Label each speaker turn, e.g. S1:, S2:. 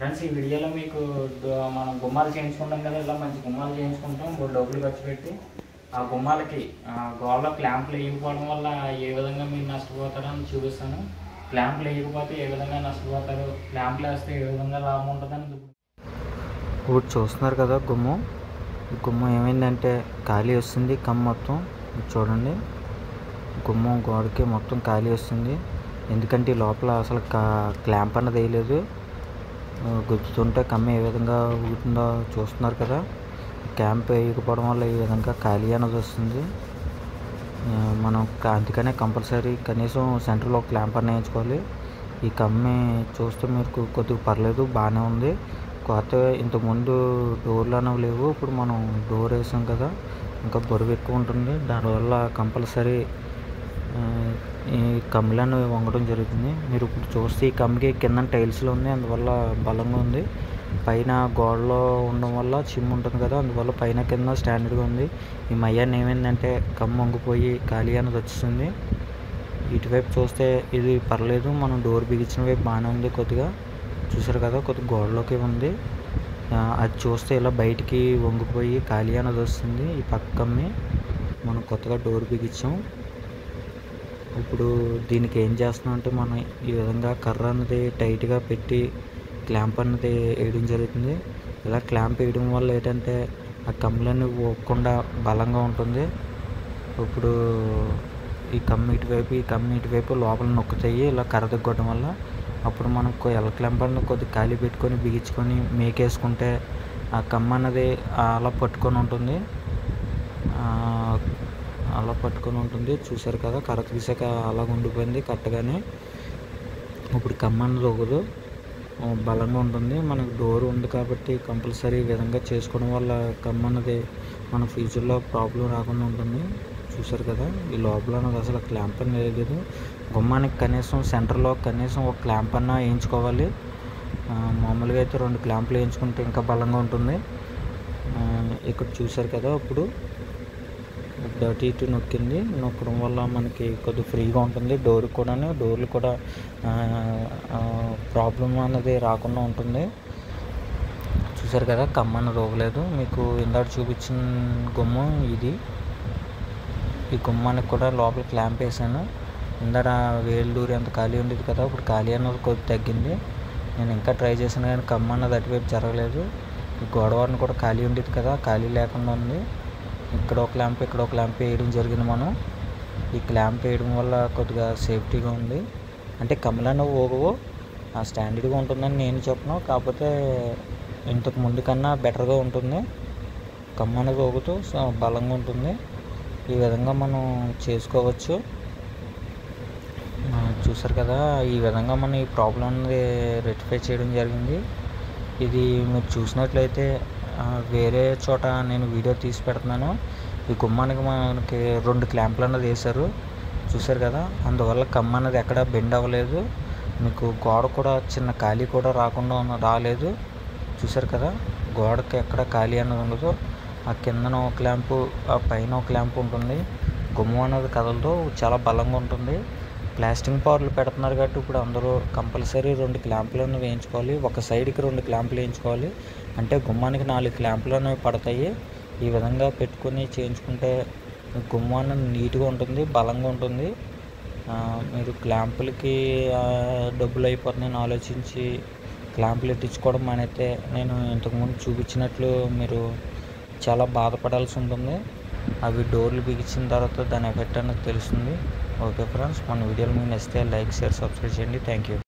S1: Friends ఈ వీడియోలో మీకు మనం గుమ్మాలు చేయించుకుంటాం కదా ఇలా మంచి గుమ్మాలు చేయించుకుంటాం. మూడు డబ్బులు ఖర్చు పెట్టి ఆ గుమ్మాలకి ఆ, గోడలో క్లాంపులు వేయకపోవడం వల్ల ఏ విధంగా మీరు నష్టపోతారని చూపిస్తాను. క్లాంపులు వేయకపోతే ఏ విధంగా నష్టపోతారు క్లాంపులు వేస్తే ఏ విధంగా లాభం ఉంటుందని
S2: ఇప్పుడు చూస్తున్నారు కదా గుమ్మం. ఈ గుమ్మం ఏమైందంటే ఖాళీ వస్తుంది కమ్ మొత్తం. చూడండి. గుమ్మం గోడకి మొత్తం ఖాళీ వస్తుంది. ఎందుకంటే ఈ లోపల అసలు క్లాంప్ అన్నది వేయలేదు. ఆ, కమ్మి కమ్మ ఏ విధంగా ఊగుతుందో చూస్తున్నారు కదా. క్యాంప్ వేయకపోవడం వల్ల ఈ విధంగా ఖాళీ అనేది వస్తుంది. మనం అందుకనే కంపల్సరీ కనీసం సెంటర్లో క్లాంప్ అని వేయించుకోవాలి ఈ కమ్మి చూస్తే మీరు కొద్దిగా పర్లేదు బాగానే ఉంది. కొత్త ఇంతకుముందు డోర్లు అనేవి లేవు ఇప్పుడు మనం డోర్ వేసాం కదా. ఇంకా బరువు ఎక్కువ ఉంటుంది. దానివల్ల కంపల్సరీ ఈ కమ్ములను వంగడం జరుగుతుంది. మీరు ఇప్పుడు చూస్తే ఈ కమ్మికి కింద టైల్స్లో ఉంది అందువల్ల బలంగా ఉంది. పైన గోడలో ఉండడం వల్ల చిమ్ము ఉంటుంది కదా. అందువల్ల పైన కింద స్టాండర్డ్గా ఉంది. ఈ మయ్యాన్ని ఏమైందంటే కమ్ము వంగిపోయి ఖాళీ అనేది వచ్చింది ఇటువైపు చూస్తే ఇది పర్లేదు. మనం డోర్ బిగించిన వైపు బాగానే ఉంది కొద్దిగా. చూసారు కదా కొద్ది గోడలోకి ఉంది. అది చూస్తే ఇలా బయటికి వంగిపోయి ఖాళీ అనేది వస్తుంది. ఈ పక్కమ్మి మనం కొత్తగా డోర్ బిగించాం. ఇప్పుడు దీనికి ఏం చేస్తున్నాం అంటే మనం ఈ విధంగా కర్ర అన్నది టైట్గా పెట్టి క్లాంప్ అన్నది వేయడం జరుగుతుంది. ఇలా క్లాంప్ వేయడం వల్ల ఏంటంటే ఆ కమ్ములన్నీ పోకుండా బలంగా ఉంటుంది. ఇప్పుడు ఈ కమ్మి ఇటువైపు ఈ కమ్మి ఇటువైపు లోపల నొక్కుతాయి ఇలా కర్ర దిగ్గొట్టడం వల్ల. అప్పుడు మనం కొ- ఎల క్లాంప్ అన్నది కొద్దిగా ఖాళీ పెట్టుకొని బిగించుకొని మేకేసుకుంటే ఆ కమ్మ అన్నది అలా పట్టుకొని ఉంటుంది. అలా పట్టుకొని ఉంటుంది. చూసారు కదా కర్ర తీసాక అలా ఉండిపోయింది కరెక్ట్గానే. ఇప్పుడు కమ్మ అన్నది ఒకదు బలంగా ఉంటుంది. మనకు డోర్ ఉంది కాబట్టి కంపల్సరీ ఈ విధంగా చేసుకోవడం వల్ల కమ్మ అన్నది మన ఫ్యూచర్లో ప్రాబ్లం రాకుండా ఉంటుంది. చూసారు కదా ఈ లోపల అసలు క్లాంప్ అనేది లేదు. గుమ్మానికి కనీసం సెంటర్లో కనీసం ఒక క్లాంప్ అన్న వేయించుకోవాలి. మామూలుగా అయితే రెండు క్లాంపులు వేయించుకుంటే ఇంకా బలంగా ఉంటుంది. ఇక్కడ చూసారు కదా ఇప్పుడు అటు ఇటు నొక్కింది. నొక్కడం వల్ల మనకి కొద్దిగా ఫ్రీగా ఉంటుంది. డోర్ కూడా డోర్లు కూడా ప్రాబ్లం అనేది రాకుండా ఉంటుంది. చూసారు కదా కమ్మని రోగలేదు. మీకు ఇందాక చూపించిన గుమ్మ ఇది. ఈ గుమ్మానికి కూడా లోపల క్లాంప్ వేసాను. ఇందాక వేలు దూరి అంత ఖాళీ ఉండేది కదా ఇప్పుడు ఖాళీ అన్నది కొద్ది తగ్గింది. నేను ఇంకా ట్రై చేసాను కానీ కమ్మన్నది అటువైపు జరగలేదు. ఈ గోడవారిని కూడా ఖాళీ ఉండేది కదా ఖాళీ లేకుండా ఉంది. ఇక్కడ ఒక ల్యాంప్ ఇక్కడ ఒక ల్యాంప్ వేయడం జరిగింది మనం. ఈ క్లాంప్ వేయడం వల్ల కొద్దిగా సేఫ్టీగా ఉంది. అంటే కమలన్న ఓగవు. ఆ స్టాండర్డ్గా ఉంటుందని నేను చెప్పను. కాకపోతే ఇంతకు ముందు కన్నా బెటర్గా ఉంటుంది. కమ్మ అనేది ఊగుతూ బలంగా ఉంటుంది. ఈ విధంగా మనం చేసుకోవచ్చు. చూసారు కదా ఈ విధంగా మనం ఈ ప్రాబ్లం అనేది రెక్టిఫై చేయడం జరిగింది. ఇది మీరు చూసినట్లయితే వేరే చోట నేను వీడియో తీసి పెడుతున్నాను. ఈ గుమ్మానికి మనకి రెండు క్లాంపులు అన్నది వేశారు. చూసారు కదా? అందువల్ల కమ్మ అనేది ఎక్కడ బెండ్ అవ్వలేదు. మీకు గోడ కూడా చిన్న ఖాళీ కూడా రాకుండా రాలేదు. చూసారు కదా? గోడకి ఎక్కడ ఖాళీ అన్నది ఉండదు. ఆ కిందన ఒక క్లాంపు ఆ పైన ఒక క్లాంపు ఉంటుంది. గుమ్మం అనేది కదలదు. చాలా బలంగా ఉంటుంది. ప్లాస్టింగ్ పవర్లు పెడుతున్నారు కాబట్టి ఇప్పుడు అందరూ కంపల్సరీ రెండు క్లాంపులను వేయించుకోవాలి. ఒక సైడ్కి రెండు క్లాంపులు వేయించుకోవాలి. అంటే గుమ్మానికి నాలుగు క్లాంపులు అనేవి పడతాయి. ఈ విధంగా పెట్టుకొని చేయించుకుంటే గుమ్మం నీట్గా ఉంటుంది బలంగా ఉంటుంది. మీరు క్లాంపులకి డబ్బులు అయిపోతున్నాయని ఆలోచించి క్లాంపులు ఎట్టించుకోవడం మనైతే నేను ఇంతకుముందు చూపించినట్లు మీరు చాలా బాధపడాల్సి ఉంటుంది. అవి డోర్లు బిగించిన తర్వాత దాని ఎఫెక్ట్ అనేది తెలుస్తుంది. ఓకే ఫ్రెండ్స్ మన వీడియోలు మీకు నచ్చితే లైక్ షేర్ సబ్స్క్రైబ్ చేయండి. Thank you.